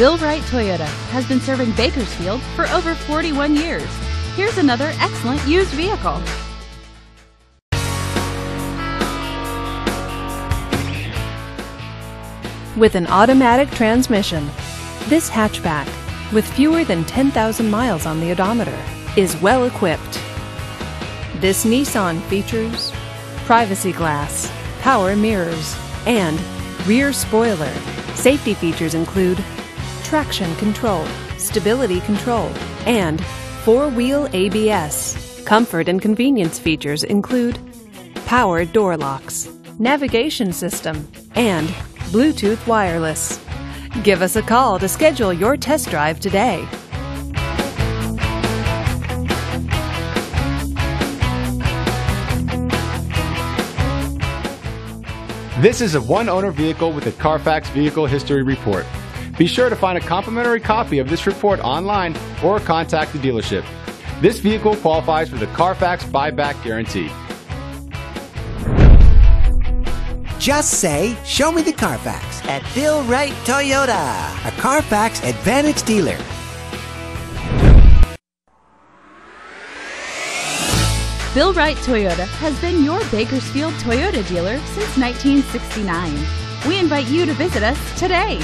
Bill Wright Toyota has been serving Bakersfield for over 41 years. Here's another excellent used vehicle. With an automatic transmission, this hatchback, with fewer than 10,000 miles on the odometer, is well equipped. This Nissan features privacy glass, power mirrors, and rear spoiler. Safety features include traction control, stability control, and four-wheel ABS. Comfort and convenience features include power door locks, navigation system, and Bluetooth wireless. Give us a call to schedule your test drive today. This is a one owner vehicle with a Carfax Vehicle History Report. Be sure to find a complimentary copy of this report online or contact the dealership. This vehicle qualifies for the Carfax buyback guarantee. Just say, Show me the Carfax at Bill Wright Toyota, a Carfax Advantage dealer. Bill Wright Toyota has been your Bakersfield Toyota dealer since 1969. We invite you to visit us today.